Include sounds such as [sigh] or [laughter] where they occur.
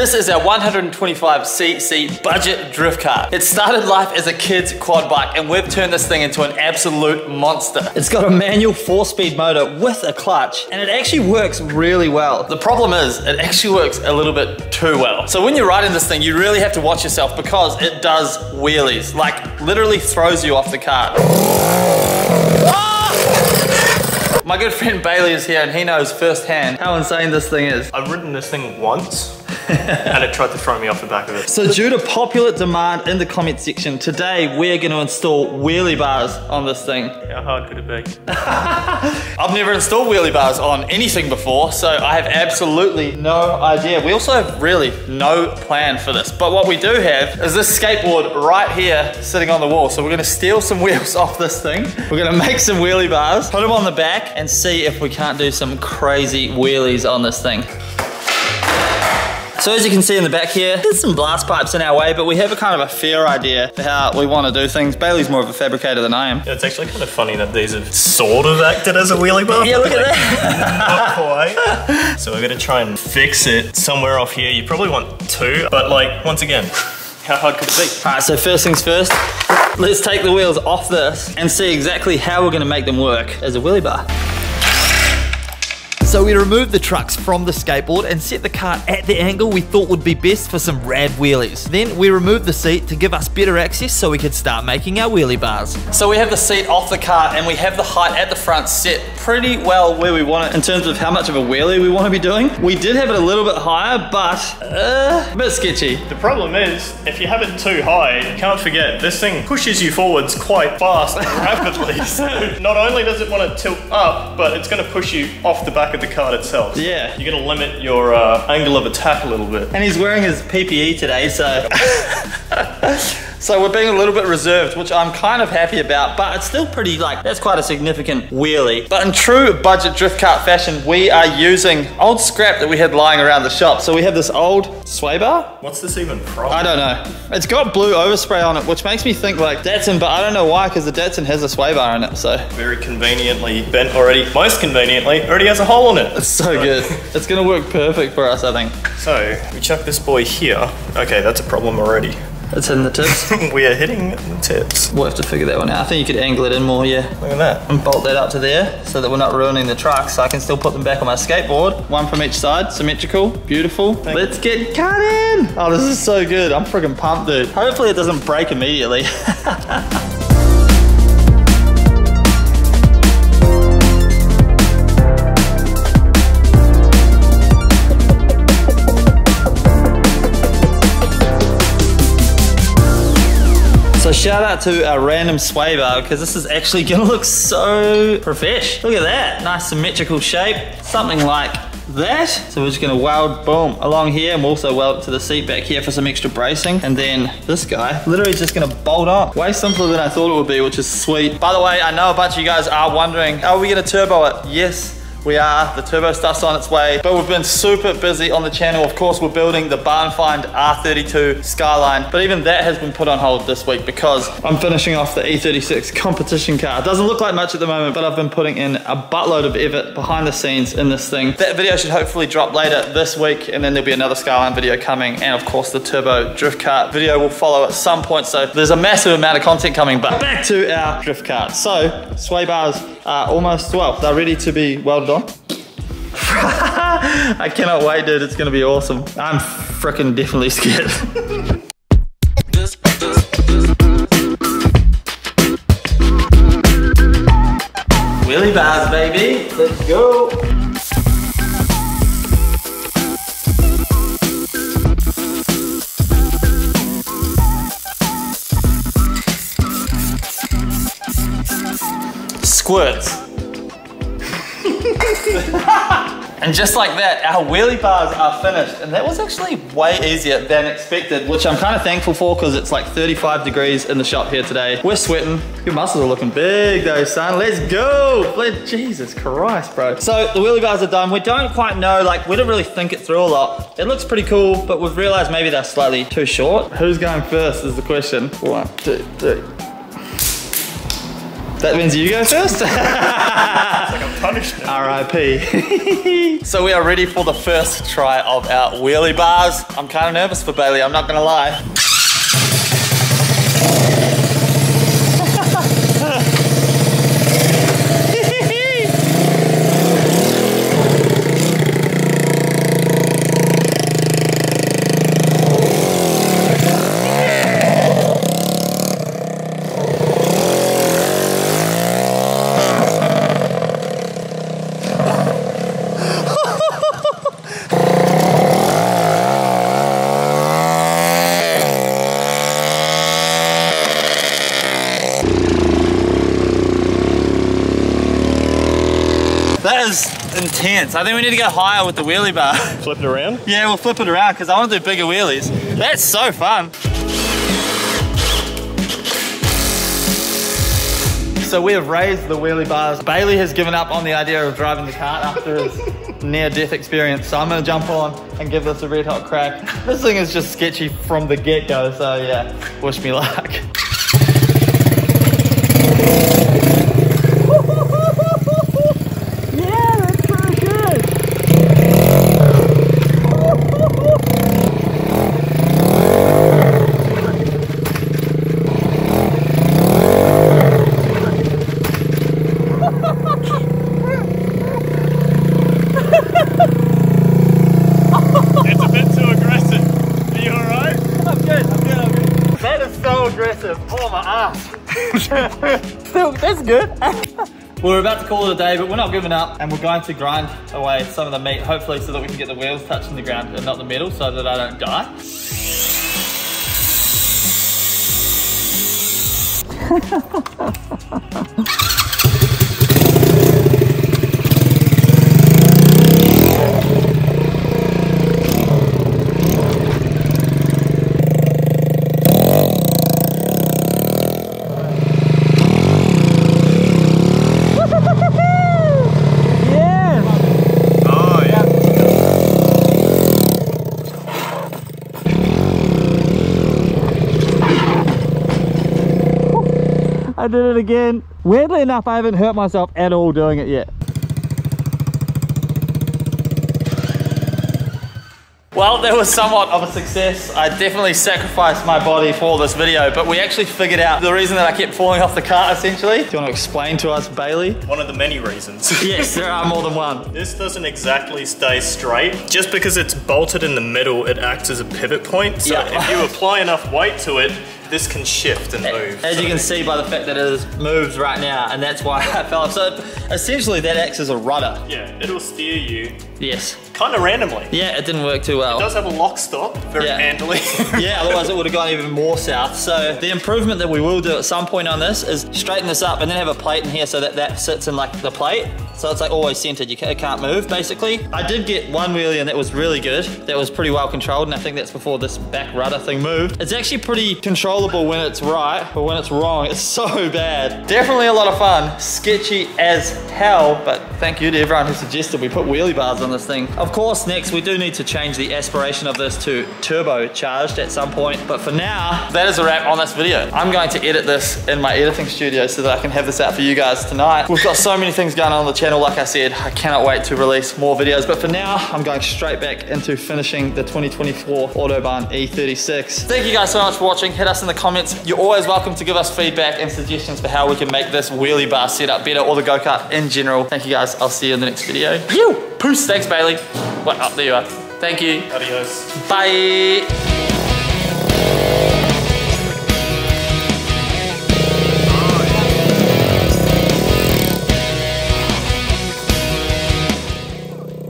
This is our 125cc budget drift car. It started life as a kid's quad bike and we've turned this thing into an absolute monster. It's got a manual four speed motor with a clutch and it actually works really well. The problem is it actually works a little bit too well. So when you're riding this thing, you really have to watch yourself because it does wheelies, like literally throws you off the cart. Ah! My good friend Bailey is here and he knows firsthand how insane this thing is. I've ridden this thing once [laughs] and it tried to throw me off the back of it. So due to popular demand in the comment section, today we're going to install wheelie bars on this thing. How hard could it be? [laughs] I've never installed wheelie bars on anything before, so I have absolutely no idea. We also have really no plan for this, but what we do have is this skateboard right here sitting on the wall. So we're gonna steal some [laughs] wheels off this thing. We're gonna make some wheelie bars, put them on the back, and see if we can't do some crazy wheelies on this thing. So as you can see in the back here, there's some blast pipes in our way, but we have a kind of a fair idea for how we want to do things. Bailey's more of a fabricator than I am. Yeah, it's actually kind of funny that these have sort of acted as a wheelie bar. Yeah, look at that. [laughs] Not quite. So we're gonna try and fix it somewhere off here. You probably want two, but like, once again, how hard could it be? All right, so first things first, let's take the wheels off this and see exactly how we're gonna make them work as a wheelie bar. So we removed the trucks from the skateboard and set the cart at the angle we thought would be best for some rad wheelies. Then we removed the seat to give us better access so we could start making our wheelie bars. So we have the seat off the cart and we have the height at the front set pretty well where we want it in terms of how much of a wheelie we want to be doing. We did have it a little bit higher, but uh, a bit sketchy. The problem is, if you have it too high, you can't forget, this thing pushes you forwards quite fast and rapidly. [laughs] so not only does it want to tilt up, but it's going to push you off the back of the cart itself. Yeah. You're going to limit your uh, angle of attack a little bit. And he's wearing his PPE today, so. [laughs] so we're being a little bit reserved, which I'm kind of happy about, but it's still pretty like, that's quite a significant wheelie. But in true budget drift kart fashion, we are using old scrap that we had lying around the shop. So we have this old sway bar. What's this even from? I don't know. It's got blue overspray on it, which makes me think like Datsun, but I don't know why, because the Datsun has a sway bar in it, so. Very conveniently bent already. Most conveniently, already has a hole in it. It's so good. It's gonna work perfect for us, I think. So, we chuck this boy here. Okay, that's a problem already. It's in the tips. [laughs] we are hitting the tips. We'll have to figure that one out. I think you could angle it in more, yeah. Look at that. And bolt that up to there so that we're not ruining the truck so I can still put them back on my skateboard. One from each side, symmetrical, beautiful. Thank Let's get cutting. Oh, this is so good. I'm freaking pumped, dude. Hopefully it doesn't break immediately. [laughs] So shout out to our random sway bar because this is actually gonna look so profesh. Look at that, nice symmetrical shape, something like that. So we're just gonna weld, boom, along here and we'll also weld to the seat back here for some extra bracing. And then this guy, literally just gonna bolt on. Way simpler than I thought it would be, which is sweet. By the way, I know a bunch of you guys are wondering, are we gonna turbo it? Yes, we are. The turbo stuff's on its way, but we've been super busy on the channel. Of course, we're building the Barnfind R32 Skyline, but even that has been put on hold this week because I'm finishing off the E36 competition car. It doesn't look like much at the moment, but I've been putting in a buttload of effort behind the scenes in this thing. That video should hopefully drop later this week, and then there'll be another Skyline video coming, and of course the turbo drift kart video will follow at some point, so there's a massive amount of content coming, but back to our drift kart. So, sway bars are almost, well, they're ready to be welded on. [laughs] I cannot wait, dude. It's gonna be awesome. I'm freaking definitely scared. Wheelie bars, baby. Let's go. Squirts. [laughs] And just like that, our wheelie bars are finished. And that was actually way easier than expected, which I'm kind of thankful for because it's like 35 degrees in the shop here today. We're sweating. Your muscles are looking big though, son. Let's go. Jesus Christ, bro. So the wheelie bars are done. We don't quite know, like we didn't really think it through a lot. It looks pretty cool, but we've realized maybe they're slightly too short. Who's going first is the question. One, two, three. That means you go first? Like [laughs] I'm punished now. R.I.P. [laughs] so we are ready for the first try of our wheelie bars. I'm kind of nervous for Bailey, I'm not gonna lie. That is intense. I think we need to go higher with the wheelie bar. [laughs] Flip it around. yeah, we'll flip it around because I want to do bigger wheelies. That's so fun. So we have raised the wheelie bars. Bailey has given up on the idea of driving the cart after his [laughs] near-death experience. So I'm gonna jump on and give this a red hot crack. This thing is just sketchy from the get-go. So yeah, wish me luck. Yeah, that's pretty good. It's a bit too aggressive. Are you alright? I'm good, I'm good, I'm good. That is so aggressive. My ass. [laughs] Still, that's good. [laughs] we're about to call it a day, but we're not giving up, and we're going to grind away some of the meat, hopefully so that we can get the wheels touching the ground and not the metal, so that I don't die. [laughs] Yes! Oh, yeah. I did it again. Weirdly enough, I haven't hurt myself at all doing it yet. Well, that was somewhat of a success. I definitely sacrificed my body for this video, but we actually figured out the reason that I kept falling off the cart essentially. Do you want to explain to us, Bailey? One of the many reasons. [laughs] Yes, there are more than one. This doesn't exactly stay straight. Just because it's bolted in the middle, it acts as a pivot point. So Yeah. if you apply enough weight to it, this can shift and move. As So you can see by the fact that it is moves right now, and that's why [laughs] I fell off. So essentially that acts as a rudder. Yeah, it'll steer you Yes. kind of randomly. Yeah, it didn't work too well. It does have a lock stop, very Yeah. handily. [laughs] yeah, otherwise it would have gone even more south. So the improvement that we will do at some point on this is straighten this up and then have a plate in here so that that sits in like the plate. So it's like always centered, you can't move basically. I did get one wheelie and that was really good. That was pretty well controlled and I think that's before this back rudder thing moved. It's actually pretty controllable when it's right, but when it's wrong, it's so bad. Definitely a lot of fun, sketchy as hell, but thank you to everyone who suggested we put wheelie bars on this thing. Of course, next we do need to change the aspiration of this to turbocharged at some point, but for now, that is a wrap on this video. I'm going to edit this in my editing studio so that I can have this out for you guys tonight. We've got so many things going on on the channel, like I said, I cannot wait to release more videos, but for now, I'm going straight back into finishing the 2024 Autobahn E36. Thank you guys so much for watching. Hit us in the comments. You're always welcome to give us feedback and suggestions for how we can make this wheelie bar setup better or the go-kart in general. Thank you guys. I'll see you in the next video. Pew! Peace. Thanks, Bailey. What? Up there you are. Thank you. Adios. Bye.